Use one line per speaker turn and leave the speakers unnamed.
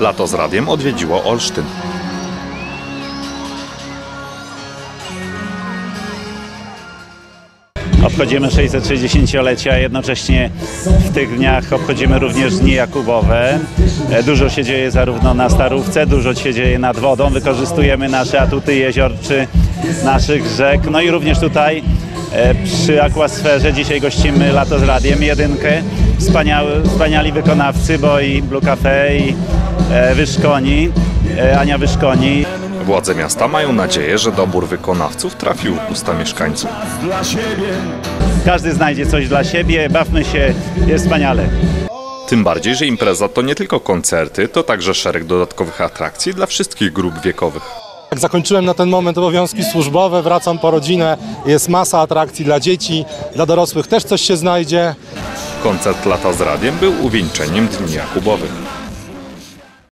Lato z radiem odwiedziło Olsztyn.
Obchodzimy 660-lecie, a jednocześnie w tych dniach obchodzimy również Dni Jakubowe. E, Dużo się dzieje zarówno na Starówce, dużo się dzieje nad wodą. Wykorzystujemy nasze atuty jeziorczy naszych rzek. No i również tutaj e, przy Aquasferze dzisiaj gościmy Lato z Radiem, jedynkę. Wspaniały, wspaniali wykonawcy, bo i Blue Cafe, i e, Wyszkoni, e, Ania Wyszkoni.
Władze miasta mają nadzieję, że dobór wykonawców trafił w usta mieszkańców.
Każdy znajdzie coś dla siebie, bawmy się, jest wspaniale.
Tym bardziej, że impreza to nie tylko koncerty, to także szereg dodatkowych atrakcji dla wszystkich grup wiekowych.
Jak zakończyłem na ten moment obowiązki służbowe, wracam po rodzinę, jest masa atrakcji dla dzieci, dla dorosłych też coś się znajdzie.
Koncert Lata z radiem był uwieńczeniem Dni Jakubowych.